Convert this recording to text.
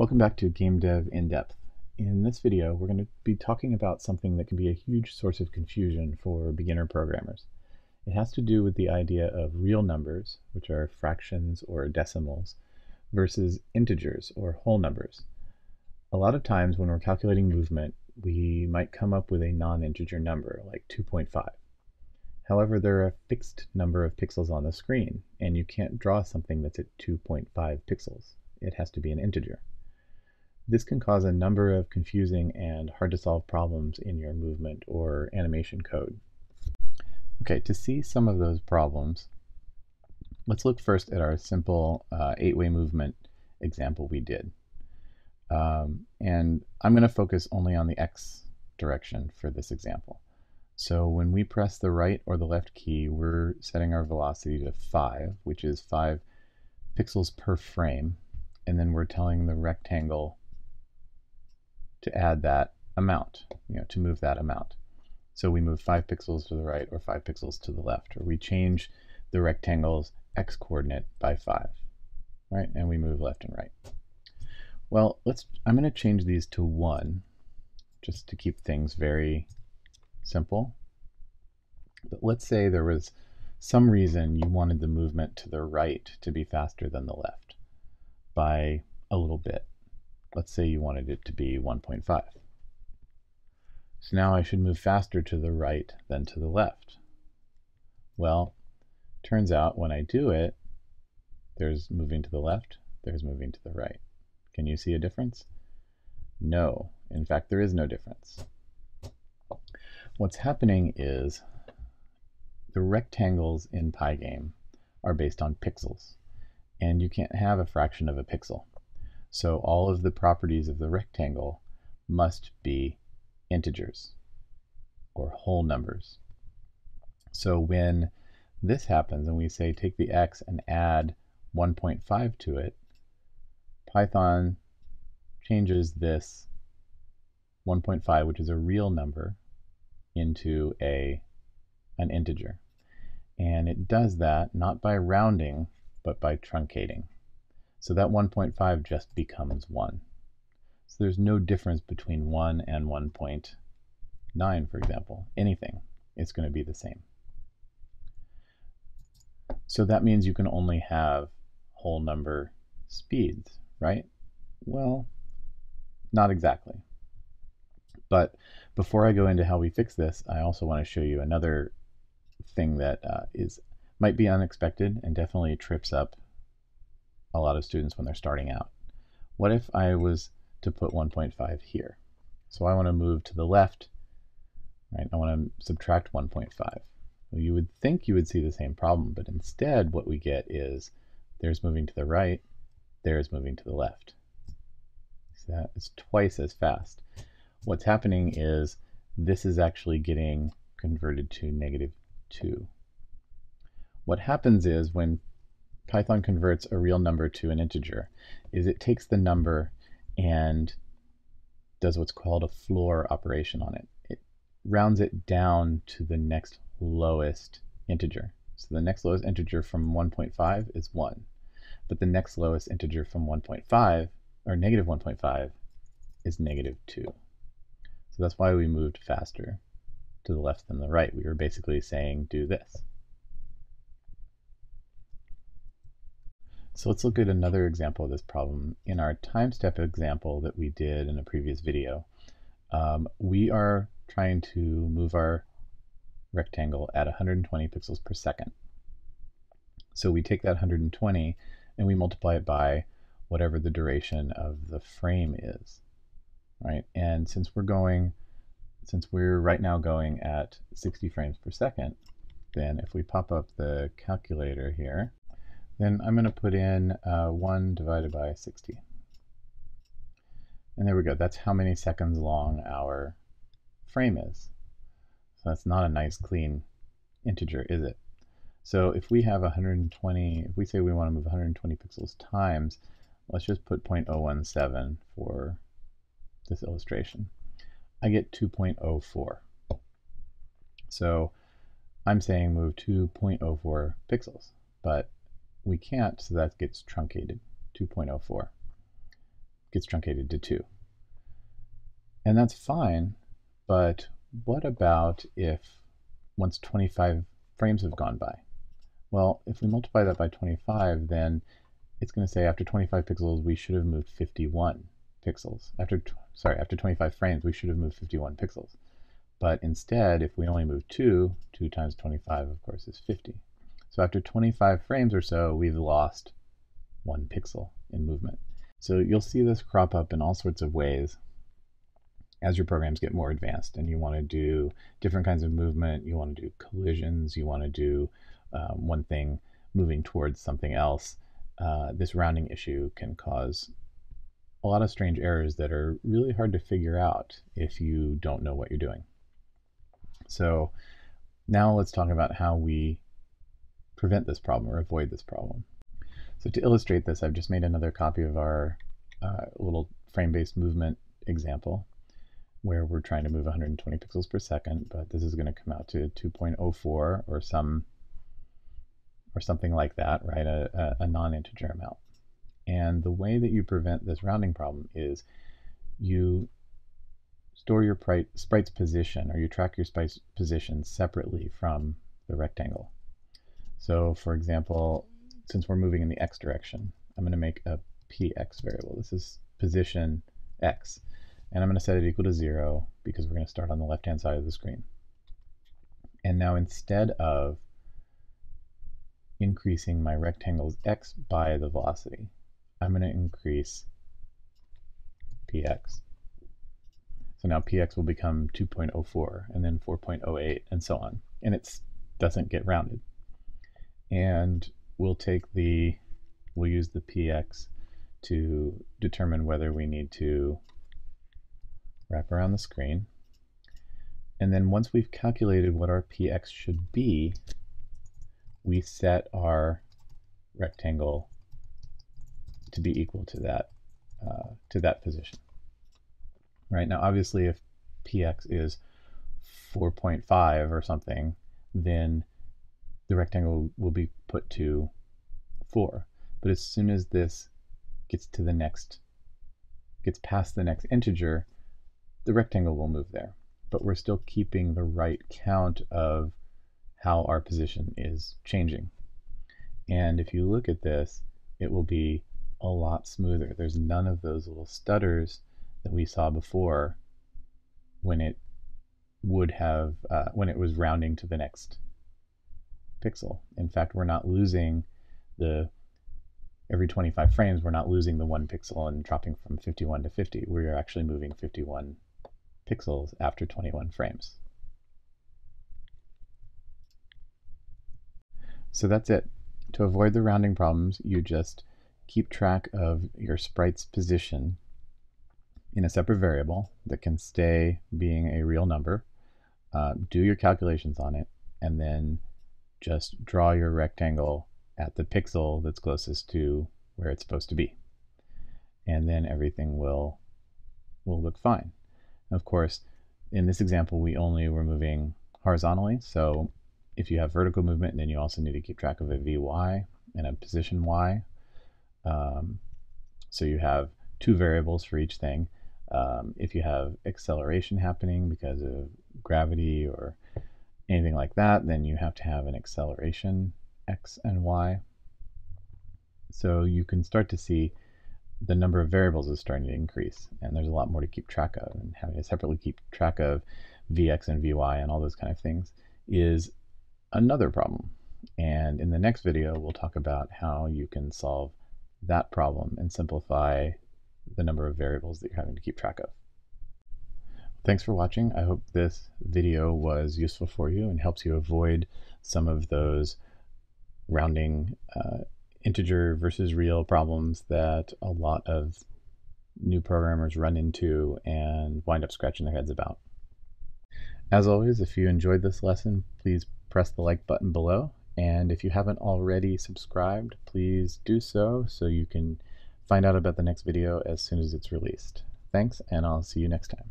Welcome back to Game Dev In Depth. In this video, we're going to be talking about something that can be a huge source of confusion for beginner programmers. It has to do with the idea of real numbers, which are fractions or decimals, versus integers or whole numbers. A lot of times when we're calculating movement, we might come up with a non-integer number, like 2.5. However, there are a fixed number of pixels on the screen, and you can't draw something that's at 2.5 pixels. It has to be an integer. This can cause a number of confusing and hard to solve problems in your movement or animation code. Okay, to see some of those problems, let's look first at our simple uh, eight-way movement example we did. Um, and I'm going to focus only on the x direction for this example. So when we press the right or the left key, we're setting our velocity to 5, which is 5 pixels per frame. And then we're telling the rectangle to add that amount, you know, to move that amount. So we move 5 pixels to the right or 5 pixels to the left, or we change the rectangle's x coordinate by 5, right? And we move left and right. Well, let's. I'm going to change these to 1 just to keep things very simple. But let's say there was some reason you wanted the movement to the right to be faster than the left by a little bit. Let's say you wanted it to be 1.5. So now I should move faster to the right than to the left. Well, turns out when I do it, there's moving to the left, there's moving to the right. Can you see a difference? No, in fact there is no difference. What's happening is the rectangles in Pygame are based on pixels, and you can't have a fraction of a pixel. So all of the properties of the rectangle must be integers or whole numbers. So when this happens and we say take the x and add 1.5 to it, Python changes this 1.5, which is a real number, into a an integer. And it does that not by rounding, but by truncating. So that 1.5 just becomes 1. So there's no difference between 1 and 1.9, for example. Anything, it's going to be the same. So that means you can only have whole number speeds, right? Well, not exactly. But before I go into how we fix this, I also want to show you another thing that uh, is might be unexpected and definitely trips up a lot of students when they're starting out. What if I was to put 1.5 here? So I want to move to the left, right? I want to subtract 1.5. Well, you would think you would see the same problem, but instead what we get is there's moving to the right, there's moving to the left. So that is twice as fast. What's happening is this is actually getting converted to negative 2. What happens is when Python converts a real number to an integer is it takes the number and does what's called a floor operation on it. It rounds it down to the next lowest integer. So the next lowest integer from 1.5 is 1. But the next lowest integer from 1.5, or negative 1.5, is negative 2. So that's why we moved faster to the left than the right. We were basically saying do this. So let's look at another example of this problem. In our time step example that we did in a previous video, um, we are trying to move our rectangle at 120 pixels per second. So we take that 120 and we multiply it by whatever the duration of the frame is, right? And since we're going, since we're right now going at 60 frames per second, then if we pop up the calculator here, then I'm going to put in uh, 1 divided by 60. And there we go. That's how many seconds long our frame is. So that's not a nice clean integer, is it? So if we have 120, if we say we want to move 120 pixels times, let's just put 0.017 for this illustration. I get 2.04. So I'm saying move 2.04 pixels, but we can't, so that gets truncated, 2.04. gets truncated to 2. And that's fine, but what about if once 25 frames have gone by? Well, if we multiply that by 25, then it's going to say after 25 pixels, we should have moved 51 pixels. After, sorry, after 25 frames, we should have moved 51 pixels. But instead, if we only move 2, 2 times 25, of course, is 50. So after 25 frames or so, we've lost one pixel in movement. So you'll see this crop up in all sorts of ways as your programs get more advanced and you want to do different kinds of movement, you want to do collisions, you want to do um, one thing moving towards something else, uh, this rounding issue can cause a lot of strange errors that are really hard to figure out if you don't know what you're doing. So now let's talk about how we prevent this problem or avoid this problem. So to illustrate this, I've just made another copy of our uh, little frame-based movement example where we're trying to move 120 pixels per second, but this is going to come out to 2.04 or some or something like that, right? A, a, a non-integer amount. And the way that you prevent this rounding problem is you store your sprite's position or you track your sprite's position separately from the rectangle. So for example, since we're moving in the x direction, I'm going to make a px variable. This is position x. And I'm going to set it equal to 0 because we're going to start on the left-hand side of the screen. And now instead of increasing my rectangle's x by the velocity, I'm going to increase px. So now px will become 2.04 and then 4.08 and so on. And it doesn't get rounded. And we'll take the, we'll use the px to determine whether we need to wrap around the screen. And then once we've calculated what our px should be, we set our rectangle to be equal to that uh, to that position. Right now, obviously, if px is 4.5 or something, then the rectangle will be put to 4. But as soon as this gets to the next, gets past the next integer, the rectangle will move there. But we're still keeping the right count of how our position is changing. And if you look at this, it will be a lot smoother. There's none of those little stutters that we saw before when it would have, uh, when it was rounding to the next pixel. In fact, we're not losing the, every 25 frames, we're not losing the one pixel and dropping from 51 to 50. We're actually moving 51 pixels after 21 frames. So that's it. To avoid the rounding problems, you just keep track of your sprite's position in a separate variable that can stay being a real number. Uh, do your calculations on it, and then just draw your rectangle at the pixel that's closest to where it's supposed to be. And then everything will, will look fine. Of course, in this example, we only were moving horizontally, so if you have vertical movement, then you also need to keep track of a Vy and a position Y. Um, so you have two variables for each thing. Um, if you have acceleration happening because of gravity or anything like that, then you have to have an acceleration x and y. So you can start to see the number of variables is starting to increase, and there's a lot more to keep track of. And having to separately keep track of vx and vy and all those kind of things is another problem. And in the next video, we'll talk about how you can solve that problem and simplify the number of variables that you're having to keep track of. Thanks for watching. I hope this video was useful for you and helps you avoid some of those rounding uh, integer versus real problems that a lot of new programmers run into and wind up scratching their heads about. As always, if you enjoyed this lesson, please press the like button below. And if you haven't already subscribed, please do so so you can find out about the next video as soon as it's released. Thanks, and I'll see you next time.